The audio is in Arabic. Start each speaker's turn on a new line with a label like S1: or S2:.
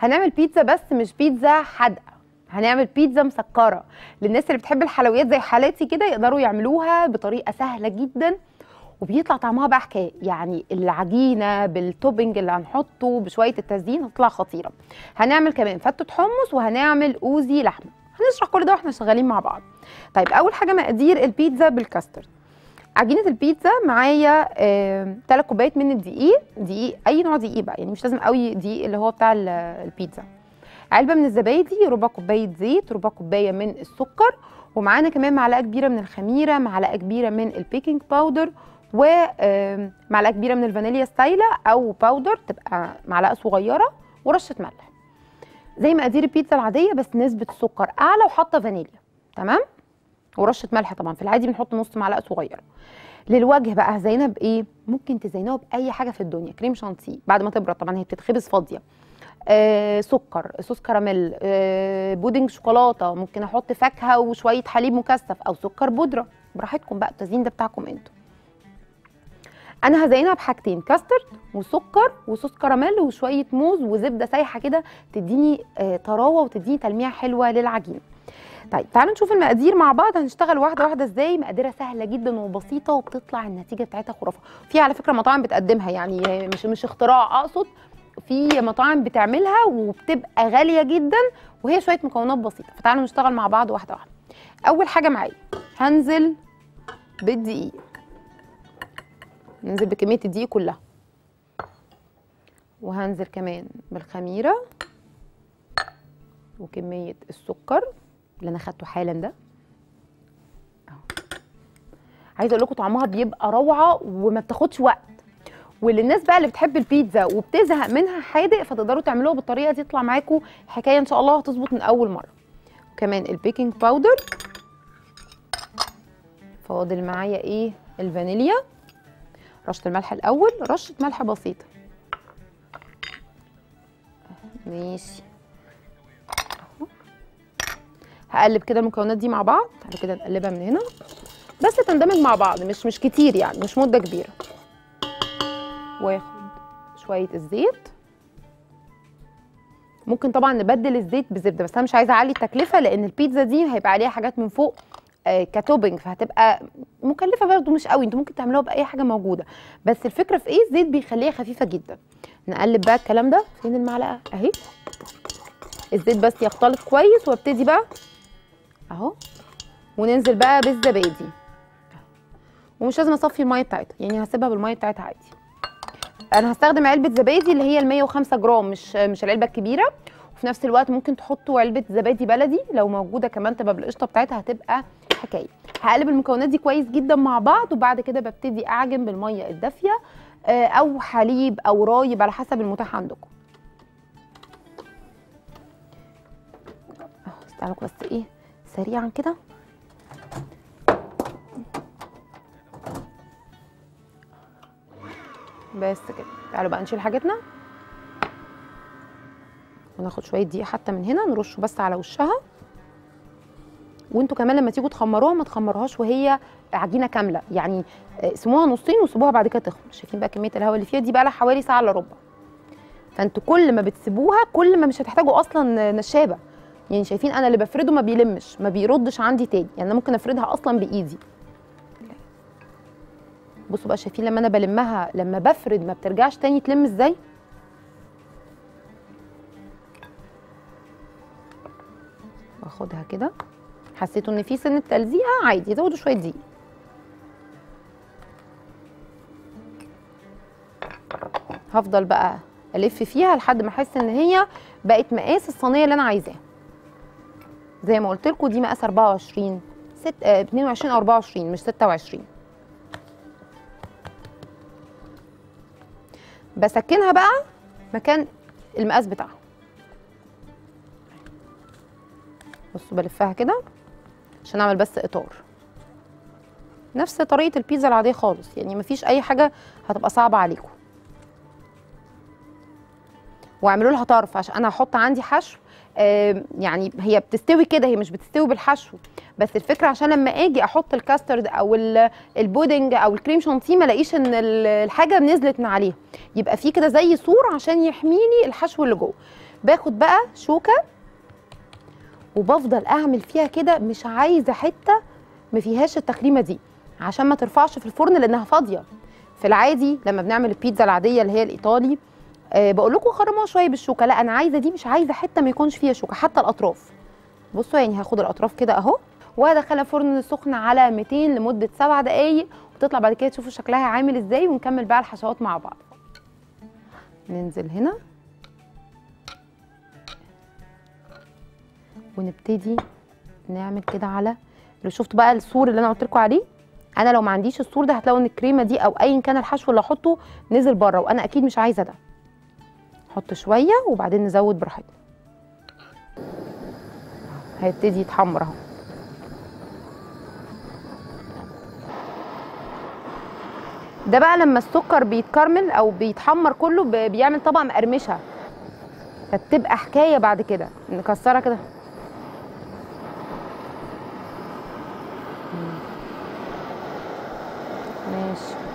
S1: هنعمل بيتزا بس مش بيتزا حادقة. هنعمل بيتزا مسكرة. للناس اللي بتحب الحلويات زي حالاتي كده يقدروا يعملوها بطريقة سهلة جدا. وبيطلع طعمها بقى حكاية. يعني العجينة بالتوبنج اللي هنحطه بشوية التزيين هتطلع خطيرة. هنعمل كمان فتة حمص وهنعمل أوزي لحمة. هنشرح كل ده وإحنا شغالين مع بعض. طيب أول حاجة مقادير البيتزا بالكاسترد. عجينة البيتزا معايا 3 كوبايات من الدقيق دقيق أي نوع دقيق بقى يعني مش لازم قوي دقيق اللي هو بتاع ال- البيتزا. علبة من الزبادي ربع كوباية زيت ربع كوباية من السكر ومعانا كمان معلقة كبيرة من الخميرة معلقة كبيرة من ال baking powder ومعلقه كبيرة من الفانيليا سايلة أو powder تبقى معلقة صغيرة ورشة ملح. زي مقادير البيتزا العادية بس نسبة السكر أعلى وحاطة فانيليا. تمام؟ ورشة ملح طبعا. في العادي بنحط نص معلقة صغيره للوجه بقى هزينها بايه ممكن تزينوها بأي حاجة في الدنيا. كريم شانتيه. بعد ما تبرد طبعا هي بتتخبز فاضية. آه سكر. صوص كراميل. آه بودنج شوكولاتة. ممكن أحط فاكهة وشوية حليب مكثف أو سكر بودرة. براحتكم بقى التزيين ده بتاعكم أنتوا. أنا هزينها بحاجتين. كاسترد وسكر وصوص كراميل وشوية موز وزبدة سايحة كده تديني آه طراوة وتديني تلميعه حلوة للعجينه طيب تعالوا نشوف المقادير مع بعض. هنشتغل واحدة واحدة إزاي؟ مقاديرها سهلة جدا وبسيطة وبتطلع النتيجة بتاعتها خرافة. في على فكرة مطاعم بتقدمها يعني مش مش اختراع أقصد. في مطاعم بتعملها وبتبقى غالية جدا وهي شوية مكونات بسيطة. فتعالوا نشتغل مع بعض واحدة واحدة. أول حاجة معايا هنزل بالدقيق. ننزل بكمية الدقيق كلها. وهنزل كمان بالخميرة وكمية السكر. اللي أنا خدته حالا ده. عايزة أقول لكم طعمها بيبقى روعة وما بتاخدش وقت. وللناس بقى اللي بتحب البيتزا وبتزهق منها حادق فتقدروا تعملوها بالطريقة دي يطلع معاكم حكاية إن شاء الله هتظبط من أول مرة. وكمان ال baking powder فاضل معايا إيه؟ الفانيليا. رشة الملح الأول رشة ملح بسيطة. ماشي. هقلب كده المكونات دي مع بعض. تعالوا كده نقلبها من هنا. بس تندمج مع بعض مش مش كتير يعني مش مدة كبيرة. واخد شوية الزيت. ممكن طبعا نبدل الزيت بزبدة بس أنا مش عايزة أعلي التكلفة لأن البيتزا دي هيبقى عليها حاجات من فوق آه كتوبنج فهتبقى مكلفة برضو مش قوي. أنتوا ممكن تعملوها بأي حاجة موجودة. بس الفكرة في إيه؟ الزيت بيخليها خفيفة جدا. نقلب بقى الكلام ده. فين المعلقة؟ أهي. الزيت بس يختلط كويس وأبتدي بقى اهو. وننزل بقى بالزبادي. ومش لازم اصفي المية بتاعتها يعني هسيبها بالمية بتاعتها عادي. أنا هستخدم علبة زبادي اللي هي ال 105 جرام مش مش العلبة الكبيرة. وفي نفس الوقت ممكن تحطوا علبة زبادي بلدي لو موجودة كمان تبقى بالقشطة بتاعتها هتبقى حكاية. هقلب المكونات دي كويس جدا مع بعض وبعد كده ببتدي أعجن بالمية الدافية آه، أو حليب أو رايب على حسب المتاح عندكم. استنوا بس إيه سريعا كده. بس كده. تعالوا بقى نشيل حاجتنا. وناخد شوية دقيق حتى من هنا نرشه بس على وشها. وانتوا كمان لما تيجوا تخمروها ما تخمروهاش وهي عجينة كاملة. يعني اسموها نصين وسيبوها بعد كده تخمر. شايفين بقى كمية الهواء اللي فيها دي بقى لها حوالي ساعة إلا ربع. فانتوا كل ما بتسيبوها كل ما مش هتحتاجوا أصلا نشابة. يعني شايفين أنا اللي بفرده ما بيلمش ما بيردش عندي تاني. يعني أنا ممكن أفردها أصلا بإيدي. بصوا بقى شايفين لما أنا بلمها لما بفرد ما بترجعش تاني تلم إزاي؟ واخدها كده. حسيتوا إن في سنه تلزيقه عادي زودوا شوية دقيق. هفضل بقى ألف فيها لحد ما أحس إن هي بقت مقاس الصينية اللي أنا عايزاها. زي ما قلت لكم دي مقاس 24 ست... آه 22 أو 24 مش 26 بسكنها بقى مكان المقاس بتاعها. بصوا بلفها كده عشان أعمل بس إطار. نفس طريقة البيتزا العادية خالص يعني مفيش أي حاجة هتبقى صعبة عليكم. واعملوا لها طرف عشان أنا هحط عندي حشو يعني هي بتستوي كده هي مش بتستوي بالحشو. بس الفكرة عشان لما آجي أحط الكاسترد أو البودنج أو الكريم شانتيه ما ألاقيش إن الحاجة نزلت من عليها. يبقى في كده زي سور عشان يحميني الحشو اللي جوه. باخد بقى شوكة وبفضل أعمل فيها كده مش عايزة حتة ما فيهاش التخريمة دي عشان ما ترفعش في الفرن لأنها فاضية. في العادي لما بنعمل البيتزا العادية اللي هي الإيطالي أه بقول لكم خرموها شوية بالشوكة. لا أنا عايزة دي مش عايزة حتة ما يكونش فيها شوكة حتى الأطراف. بصوا يعني هاخد الأطراف كده أهو وهدخلها فرن سخن على 200 لمدة 7 دقائق وتطلع بعد كده تشوفوا شكلها عامل إزاي ونكمل بقى الحشوات مع بعض. ننزل هنا. ونبتدي نعمل كده على اللي شفتوا بقى السور اللي أنا قلت لكم عليه. أنا لو ما عنديش السور ده هتلاقوا إن الكريمة دي أو ايا كان الحشو اللي أحطه نزل بره وأنا أكيد مش عايزة ده. نحط شوية وبعدين نزود براحتنا. هيبتدي يتحمر اهو. ده بقى لما السكر بيتكرمل أو بيتحمر كله بيعمل طبقه مقرمشة. فبتبقى حكاية بعد كده. نكسرها كده. ماشي.